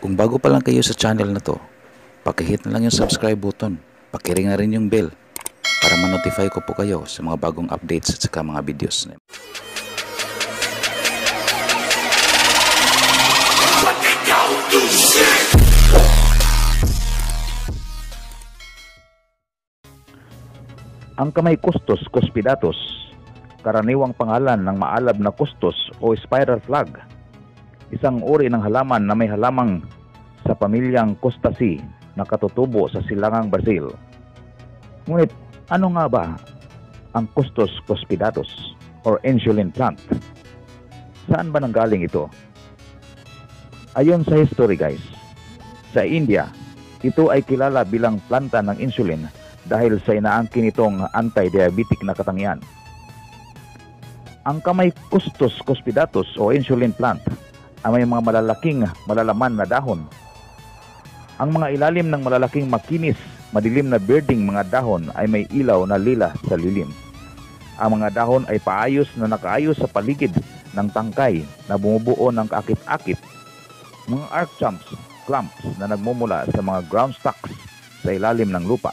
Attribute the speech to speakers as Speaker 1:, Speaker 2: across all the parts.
Speaker 1: Kung bago pa lang kayo sa channel na to, pakihit na lang yung subscribe button. Pakiring na rin yung bell para ma-notify ko po kayo sa mga bagong updates at saka mga videos.
Speaker 2: Ang kamay kustos cuspidatus, karaniwang pangalan ng maalab na kustos o spiral flag, isang uri ng halaman na may halamang sa pamilyang Custaceae na katutubo sa silangang Brazil. Ngunit ano nga ba ang Custos cuspidatus or insulin plant? Saan ba nanggaling ito? Ayon sa history guys, sa India, ito ay kilala bilang planta ng insulin dahil sa inaangkin itong anti-diabetic na katangian. Ang kamay Custos cuspidatus o insulin plant ay may mga malalaking malalaman na dahon. Ang mga ilalim ng malalaking makinis, madilim na birding mga dahon ay may ilaw na lila sa lilim. Ang mga dahon ay paayos na nakaayos sa paligid ng tangkay na bumubuo ng kaakit-akit. Mga arc chumps, clumps na nagmumula sa mga ground stalks sa ilalim ng lupa.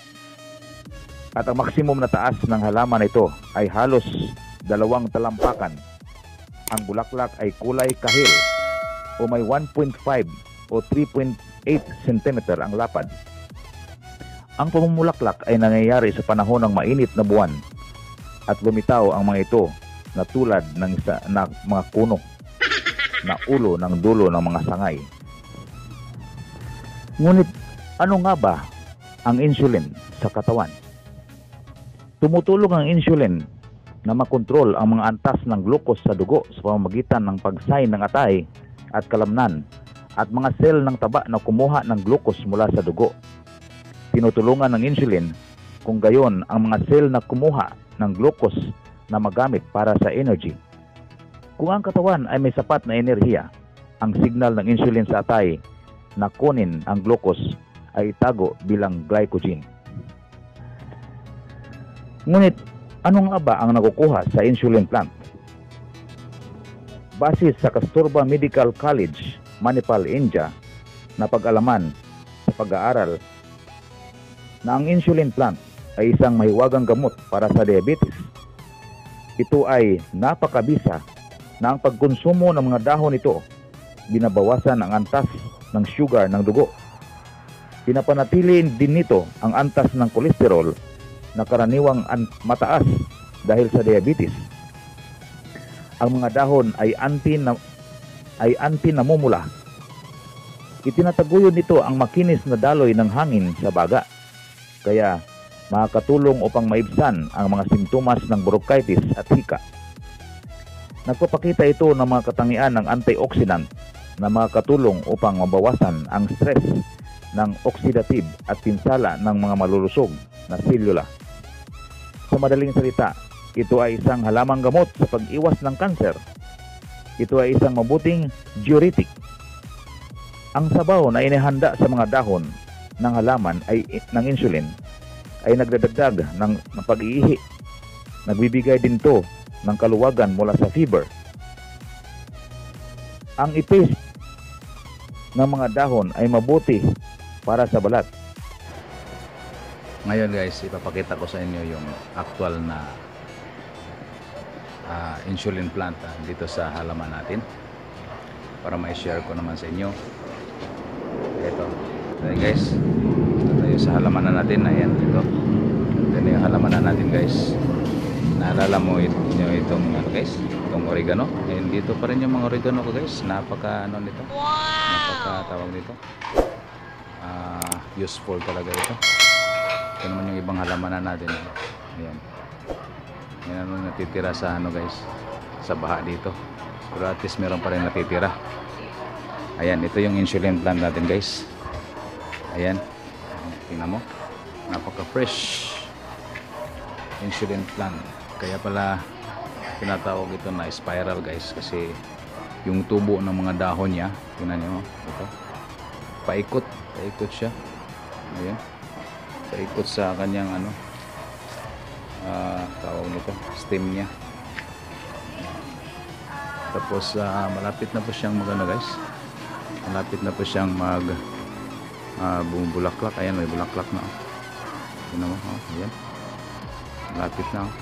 Speaker 2: At ang maksimum na taas ng halaman ito ay halos dalawang talampakan. Ang bulaklak ay kulay kahil o may 1.5 o 3.8 cm ang lapad. Ang pamumulaklak ay nangyayari sa panahon ng mainit na buwan at lumitaw ang mga ito na tulad ng isa na mga kuno na ulo ng dulo ng mga sangay. Ngunit ano nga ba ang insulin sa katawan? Tumutulong ang insulin na makontrol ang mga antas ng glucose sa dugo sa pamamagitan ng pagsay ng atay at kalamnan at mga sel ng taba na kumuha ng glucose mula sa dugo. Tinutulungan ng insulin kung gayon ang mga sel na kumuha ng glucose na magamit para sa energy. Kung ang katawan ay may sapat na enerhiya, ang signal ng insulin sa atay na kunin ang glucose ay itago bilang glycogen. Ngunit ano nga ba ang nakukuha sa insulin plant? Base sa Kasturba Medical College, Manipal, India, na pag-alaman sa pag-aaral na ang insulin plant ay isang mahiwagang gamot para sa diabetes. Ito ay napakabisa na ang pagkonsumo ng mga dahon ito binabawasan ang antas ng sugar ng dugo. Pinapanatili din nito ang antas ng kolesterol na karaniwang mataas dahil sa diabetes. Ang mga dahon ay anti na ay anti namumula. Itinataguyod nito ang makinis na daloy ng hangin sa baga. Kaya makakatulong upang maibsan ang mga simptomas ng bronchitis at hika. Nagpapakita ito ng mga katangian ng antioxidant na makakatulong upang mabawasan ang stress ng oxidative at pinsala ng mga malulusog na selula. Sa madaling salita, ito ay isang halamang gamot sa pag-iwas ng kanser. Ito ay isang mabuting diuretic. Ang sabaw na inihanda sa mga dahon ng halaman ay ng insulin ay nagdadagdag ng, ng pag-iihi. Nagbibigay din to ng kaluwagan mula sa fever. Ang ipis ng mga dahon ay mabuti para sa balat.
Speaker 1: Ngayon guys, ipapakita ko sa inyo yung actual na uh, insulin plant uh, dito sa halaman natin. Para ma-share ko naman sa inyo. Ito. So guys. Ito tayo sa halaman na natin. Ayan ito. Ito na yung halaman na natin guys. Naalala mo it, nyo itong ano guys? Itong oregano? And dito pa rin yung mga oregano ko guys. Napaka ano nito. Wow! napaka tawag nito. Uh, useful talaga ito ito naman yung ibang halaman na natin. Ayan. Yan ano natitira sa ano guys sa baha dito. Pero at least meron pa rin natitira. Ayan ito yung insulin plant natin guys. Ayan. Tingnan mo. Napaka fresh insulin plant. Kaya pala tinatawag ito na spiral guys kasi yung tubo ng mga dahon niya tingnan nyo ito. Paikot paikot siya. Ayan paikot sa kanyang ano uh, tawag nito stem niya. Tapos uh, malapit na po siyang magano guys. Malapit na po siyang mag uh, bumubulaklak. Ayan may bulaklak na oh. Tingnan mo oh, ayan. Malapit na oh.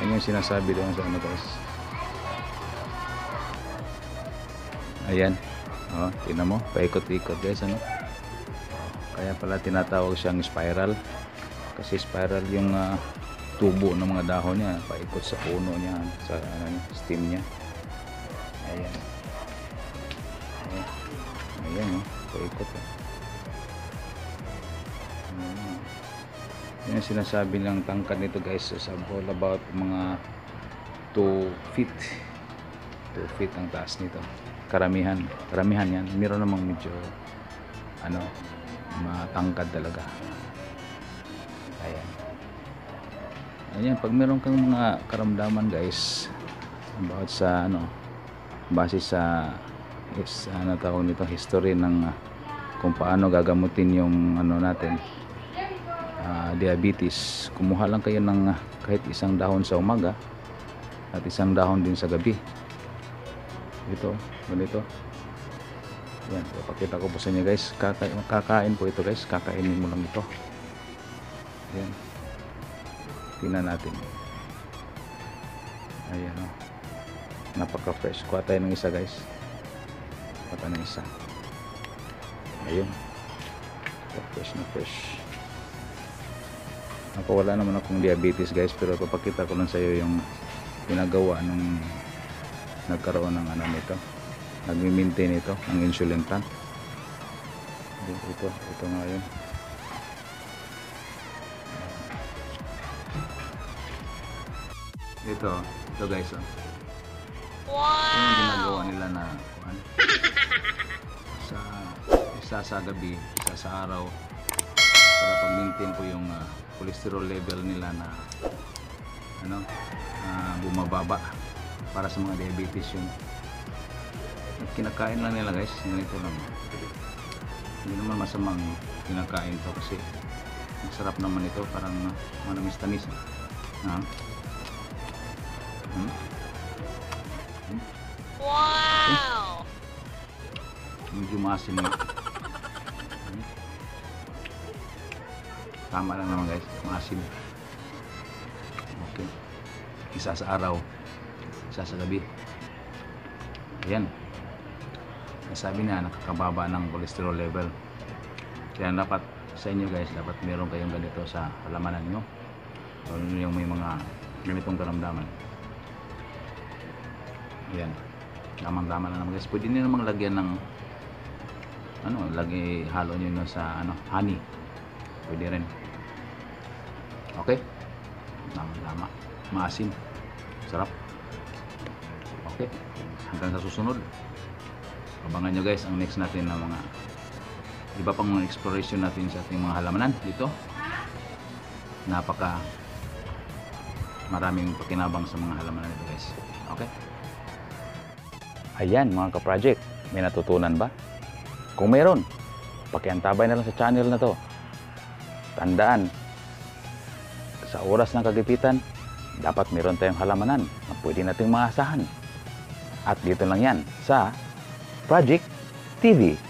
Speaker 1: yan yung sinasabi doon sa ano guys. Ayan oh, tingnan mo paikot-ikot guys ano kaya pala tinatawag siyang spiral. Kasi spiral yung ah, tubo ng mga dahon niya paikot sa puno niya sa ano, stem niya. Ayan. Ayan, ayan oh, paikot oh. Yan ang sinasabi ng tangkad nito guys is all about mga 2 feet. 2 feet ang taas nito. Karamihan karamihan yan. Meron namang medyo ano matangkad talaga. Ayan. Ayan pag meron kang mga karamdaman guys about sa ano base sa is ano tawag nito history ng ah, kung paano gagamutin yung ano natin ah, diabetes. Kumuha lang kayo ng ah, kahit isang dahon sa umaga at isang dahon din sa gabi. Ito ganito yan papakita ko po sa inyo guys. Kaka kakain po ito guys. Kakainin mo lang ito. Yan. Tingnan natin. Ayan o napaka fresh kuha tayo ng isa guys. Kuha ng isa. Ayun. Fresh na fresh. Ako wala naman akong diabetes guys pero papakita ko lang sa iyo yung ginagawa nung nagkaroon ng ano nito nagmi-maintain ito ng insulin plant. Ito ito nga yun. Ito ito guys oh. wow yung ginagawa nila na kuhan, sa isa sa gabi isa sa araw. Para pag-maintain po yung ah, cholesterol level nila na ano na bumababa para sa mga diabetes yun kinakain lang nila guys. Ganito lang. Hindi naman masamang kinakain to kasi masarap naman ito. Parang manamis-tamis. Ha? Hmm? Hmm?
Speaker 3: Wow!
Speaker 1: medyo maasim na Hmm? tama lang naman guys. Maasim. Okay. Isa sa araw. Isa sa gabi. Ayan sabi na nakakababa ng cholesterol level. Kaya dapat sa inyo guys dapat meron kayong ganito sa halamanan nyo. Na yung may mga ganitong karamdaman. Ayan. Tamang tama na naman guys. Pwede nyo namang lagyan ng ano lagi halo nyo na sa ano honey. Pwede rin. Okay? Tama tama maasim. Sarap. Okay. Hanggang sa susunod abangan nyo guys ang next natin na mga iba pang mga exploration natin sa ating mga halamanan dito. Napaka maraming pakinabang sa mga halamanan nito guys. Okay? Ayan mga ka-project may natutunan ba? kung meron pakiantabay na lang sa channel na to. Tandaan sa oras ng kagipitan dapat meron tayong halamanan na pwede nating maasahan. At dito lang yan sa Project TV.